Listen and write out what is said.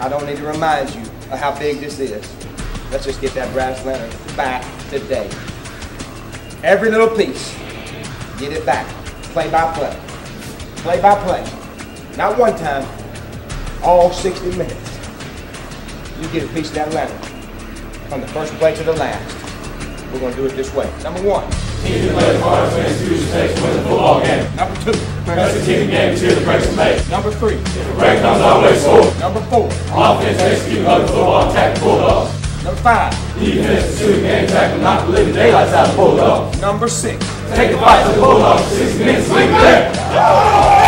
I don't need to remind you of how big this is. Let's just get that brass lantern back today. Every little piece, get it back. Play by play. Play by play. Not one time, all 60 minutes. You get a piece of that lantern from the first play to the last. We're going to do it this way. Number one. Teams that play hard to institution takes to win the football game. Number two. Best the team game until the breaks are made. Number three. If the break comes our way, score. Number four. Offense execute other football attack the Bulldogs. Number five. Defense the shooting game tackle knock the living daylights out of Bulldogs. Number six. Take the fight to the Bulldogs. 60 minutes, it there.